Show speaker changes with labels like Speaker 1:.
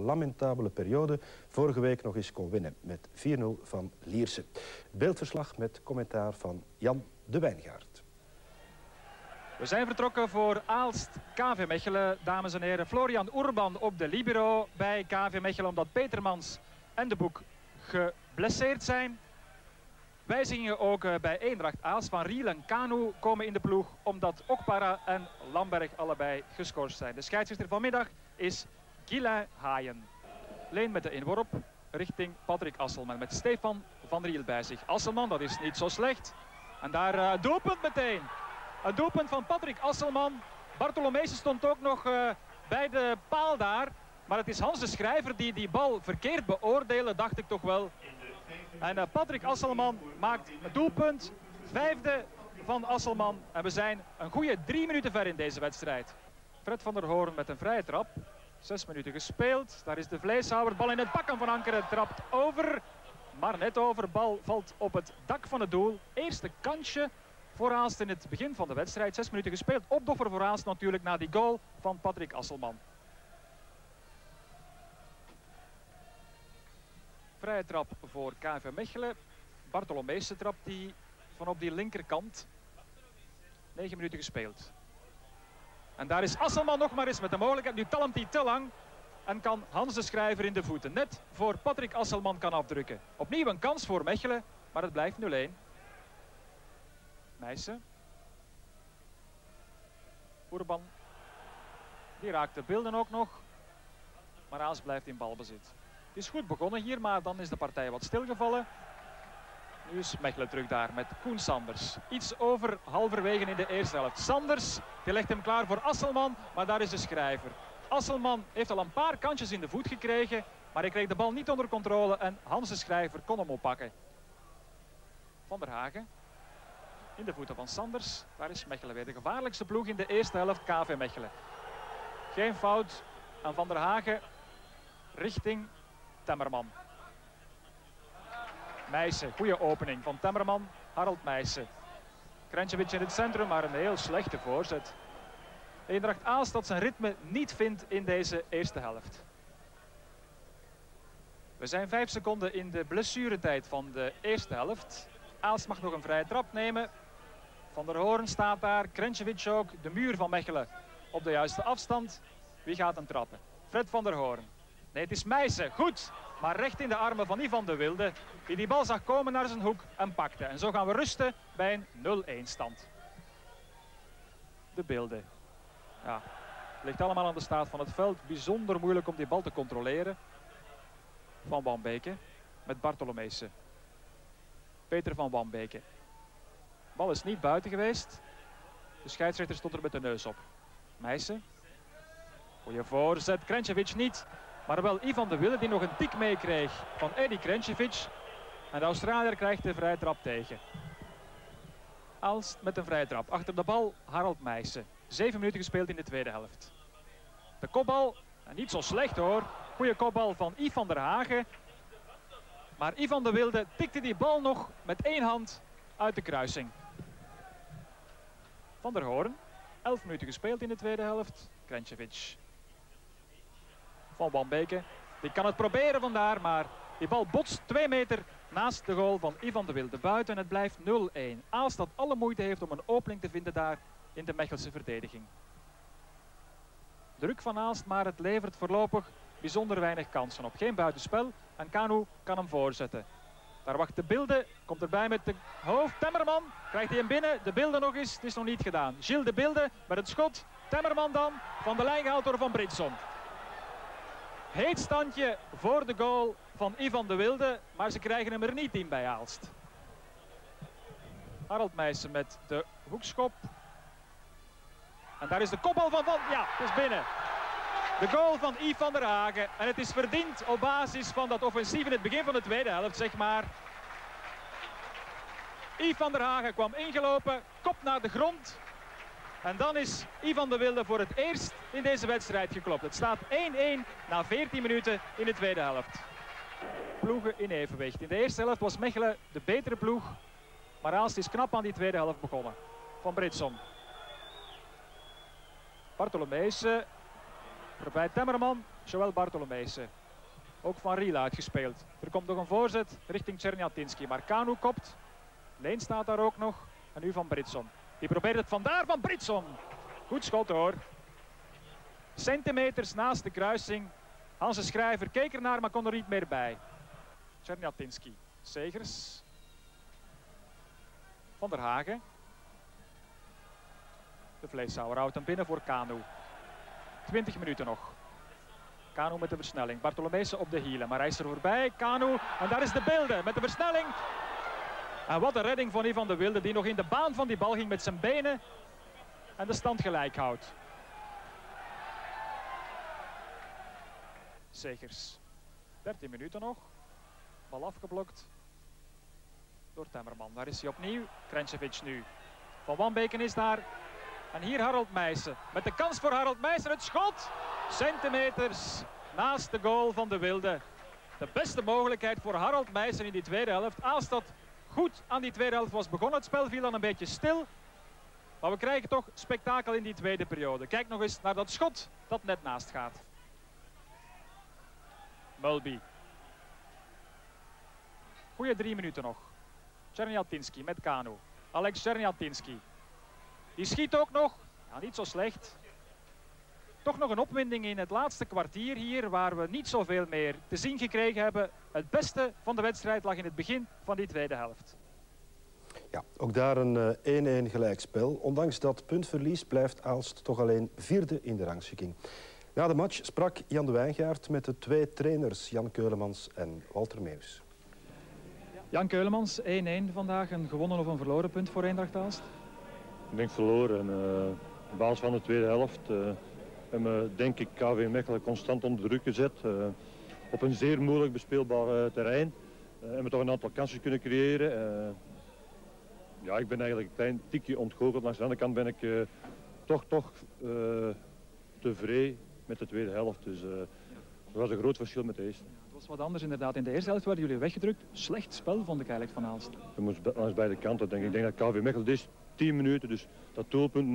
Speaker 1: lamentabele periode vorige week nog eens kon winnen met 4-0 van Lierse. Beeldverslag met commentaar van Jan de Wijngaard.
Speaker 2: We zijn vertrokken voor Aalst KV Mechelen, dames en heren. Florian Urban op de libero bij KV Mechelen omdat Petermans en de Boek geblesseerd zijn. Wijzigingen ook eh, bij Eendracht Aalst van Riel en Kanu komen in de ploeg omdat Okpara en Lamberg allebei geschorst zijn. De scheidsrechter vanmiddag is Gila Haaien. Leen met de inworp richting Patrick Asselman met Stefan van Riel bij zich. Asselman, dat is niet zo slecht. En daar uh, doelpunt meteen. Een doelpunt van Patrick Asselman. Bartolomees stond ook nog uh, bij de paal daar. Maar het is Hans de Schrijver die die bal verkeerd beoordelen, dacht ik toch wel. En uh, Patrick Asselman maakt het doelpunt. Vijfde van Asselman. En we zijn een goede drie minuten ver in deze wedstrijd. Fred van der Hoorn met een vrije trap. Zes minuten gespeeld. Daar is de vleeshouwer. Bal in het bakken van Ankeren. Trapt over. Maar net over. Bal valt op het dak van het doel. Eerste kansje voor in het begin van de wedstrijd. Zes minuten gespeeld. Opdoffer voor Aalst natuurlijk na die goal van Patrick Asselman. Vrije trap voor KV Mechelen. Bartolomeese trap die van op die linkerkant. 9 minuten gespeeld. En daar is Asselman nog maar eens met de mogelijkheid. Nu talmt hij te lang. En kan Hans de Schrijver in de voeten. Net voor Patrick Asselman kan afdrukken. Opnieuw een kans voor Mechelen. Maar het blijft 0-1. Meijsen. Urban. Die raakt de beelden ook nog. Maar Aals blijft in balbezit. Het is goed begonnen hier, maar dan is de partij wat stilgevallen. Nu is Mechelen terug daar met Koen Sanders. Iets over halverwege in de eerste helft. Sanders die legt hem klaar voor Asselman, maar daar is de schrijver. Asselman heeft al een paar kantjes in de voet gekregen, maar hij kreeg de bal niet onder controle en Hans de Schrijver kon hem oppakken. Van der Hagen in de voeten van Sanders. Daar is Mechelen weer de gevaarlijkste ploeg in de eerste helft KV Mechelen. Geen fout aan Van der Hagen richting Temmerman. Meijsen, goede opening van Temmerman. Harold Meijsen. Krentjevic in het centrum, maar een heel slechte voorzet. Eendracht Aalst dat zijn ritme niet vindt in deze eerste helft. We zijn vijf seconden in de blessuretijd van de eerste helft. Aalst mag nog een vrije trap nemen. Van der Hoorn staat daar, Krentjevic ook. De muur van Mechelen op de juiste afstand. Wie gaat hem trappen? Fred van der Hoorn. Nee, het is Meijsen. Goed. Maar recht in de armen van Ivan de Wilde. Die die bal zag komen naar zijn hoek en pakte. En zo gaan we rusten bij een 0-1 stand. De beelden. Ja, ligt allemaal aan de staat van het veld. Bijzonder moeilijk om die bal te controleren. Van Wambeke met Bartolomeese. Peter van Wambeke. Bal is niet buiten geweest. De scheidsrechter stond er met de neus op. Meijsen. Goeie voorzet. Krentjevic niet. Maar wel Ivan de Wille die nog een tik meekreeg van Eddie Krentjevic. En de Australiër krijgt de vrije trap tegen. Als met een vrije trap. Achter de bal Harald Meijsen. Zeven minuten gespeeld in de tweede helft. De kopbal, niet zo slecht hoor. Goede kopbal van Ivan der Hagen. Maar Ivan de Wilde tikte die bal nog met één hand uit de kruising. Van der Hoorn. Elf minuten gespeeld in de tweede helft. Krentjevic van Wambeke. Die kan het proberen vandaar, maar die bal botst twee meter naast de goal van Ivan de Wilde buiten. En het blijft 0-1. Aalst dat alle moeite heeft om een opening te vinden daar in de Mechelse verdediging. Druk van Aalst, maar het levert voorlopig bijzonder weinig kansen op. Geen buitenspel en Kanu kan hem voorzetten. Daar wacht de Bilde, komt erbij met de hoofd. Temmerman krijgt hij hem binnen. De Bilde nog eens, het is nog niet gedaan. Gilles de Bilde met het schot. Temmerman dan, van de lijn gehaald door Van Britson. Heet standje voor de goal van Ivan de Wilde, maar ze krijgen hem er niet in bij Aalst. Harald Meijsen met de hoekschop. En daar is de kopbal van Van. Ja, het is binnen. De goal van Yves van der Hagen. En het is verdiend op basis van dat offensief in het begin van de tweede helft, zeg maar. Yves van der Hagen kwam ingelopen, kop naar de grond. En dan is Ivan de Wilde voor het eerst in deze wedstrijd geklopt. Het staat 1-1 na 14 minuten in de tweede helft. Ploegen in evenwicht. In de eerste helft was Mechelen de betere ploeg. Maar Aalst is knap aan die tweede helft begonnen. Van Britson. Bartolomees Waarbij Temmerman, Joël Bartolomeusen. Ook Van Riel uitgespeeld. Er komt nog een voorzet richting Czerniatinski. Maar Kanu kopt. Leen staat daar ook nog. En nu Van Britson. Die probeert het vandaar van Britson. Goed schot hoor. Centimeters naast de kruising. Hans de Schrijver keek ernaar, maar kon er niet meer bij. Czerniatinski. Segers. Van der Hagen. De vleeshouwer houdt hem binnen voor Kanu. 20 minuten nog. Kanu met de versnelling. Bartolomeusen op de hielen, maar hij is er voorbij. Kanu, en daar is de beelden met de versnelling. En wat een redding van Ivan de Wilde, die nog in de baan van die bal ging met zijn benen. En de stand gelijk houdt. Segers. 13 minuten nog. Bal afgeblokt door Temmerman. Daar is hij opnieuw. Krencevic nu. Van Wanbeken is daar. En hier Harold Meijsen. Met de kans voor Harold Meijsen. Het schot. Centimeters naast de goal van de Wilde. De beste mogelijkheid voor Harold Meijsen in die tweede helft. Als dat goed aan die tweede helft was begonnen. Het spel viel dan een beetje stil. Maar we krijgen toch spektakel in die tweede periode. Kijk nog eens naar dat schot dat net naast gaat. Mulby. Goeie drie minuten nog. Czerniatinski met Kanu. Alex Czerniatinski. Die schiet ook nog. Ja, niet zo slecht. Toch nog een opwinding in het laatste kwartier hier, waar we niet zoveel meer te zien gekregen hebben. Het beste van de wedstrijd lag in het begin van die tweede helft.
Speaker 1: Ja, ook daar een 1-1 uh, gelijkspel. Ondanks dat puntverlies blijft Aalst toch alleen vierde in de rangschikking. Na de match sprak Jan de Wijngaard met de twee trainers Jan Keulemans en Walter Meus.
Speaker 2: Jan Keulemans, 1-1 vandaag. Een gewonnen of een verloren punt voor Eendracht Aalst?
Speaker 3: Ik denk verloren. Uh, op basis van de tweede helft uh, hebben we denk ik KV Mechelen constant onder druk gezet. Uh, op een zeer moeilijk bespeelbaar terrein. Uh, hebben we toch een aantal kansen kunnen creëren. ja, ik ben eigenlijk een klein tikje ontgoocheld. Langs de andere kant ben ik toch, toch tevreden met de tweede helft. Dus er was een groot verschil met de eerste
Speaker 2: was wat anders inderdaad. In de eerste helft werden jullie weggedrukt. Slecht spel vond ik eigenlijk van Aalst.
Speaker 3: Je moest langs beide kanten denken. Ik denk dat KV Mechelen is 10 minuten, dus dat doelpunt